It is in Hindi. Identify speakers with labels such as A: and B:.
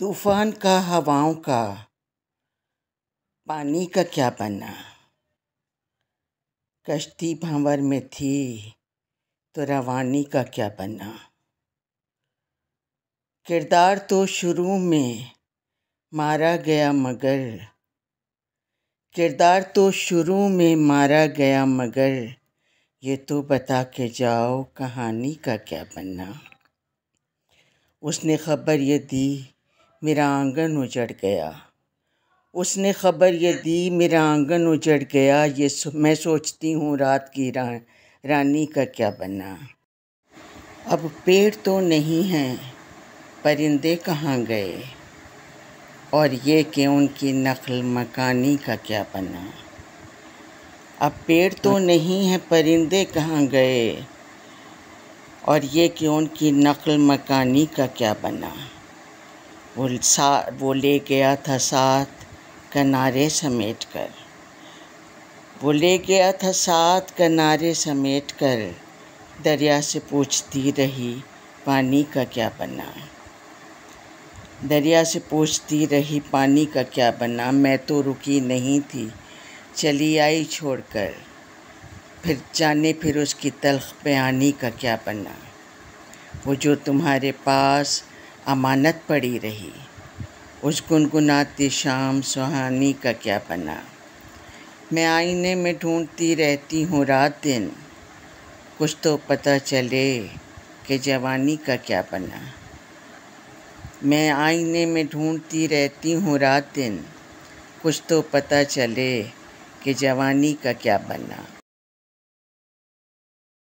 A: तूफ़ान का, हवाओं का, पानी का क्या बना? कश्ती भंवर में थी तो रवानी का क्या बना? किरदार तो शुरू में मारा गया मगर, किरदार तो शुरू में मारा गया मगर, ये तो बता के जाओ कहानी का क्या बनना उसने खबर ये दी मेरा आँगन उजड़ गया। उसने खबर ये दी मेरा आँगन उजड़ गया। ये मैं सोचती हूँ रात की रा, रानी का क्या बना अब पेड़ तो नहीं हैं परिंदे कहाँ गए? और ये कि उनकी नकल मकानी का क्या बना अब पेड़ तो नहीं है परिंदे कहाँ गए? और ये कि उनकी नकल मकानी का क्या बना वो सा, वो ले गया था साथ किनारे समेट कर। वो ले गया था साथ किनारे समेट कर। दरिया से पूछती रही, पानी का क्या बना? दरिया से पूछती रही, पानी का क्या बना? मैं तो रुकी नहीं थी, चली आई छोड़कर। फिर जाने, फिर उसकी तलख बयानी का क्या बना? वो जो तुम्हारे पास अमानत पड़ी रही। उस गुनगुनाती शाम सुहानी का क्या बना। मैं आईने में ढूंढती रहती हूँ रात दिन। कुछ तो पता चले कि जवानी का क्या बना। मैं आईने में ढूंढती रहती हूँ रात दिन। कुछ तो पता चले कि जवानी का क्या बना।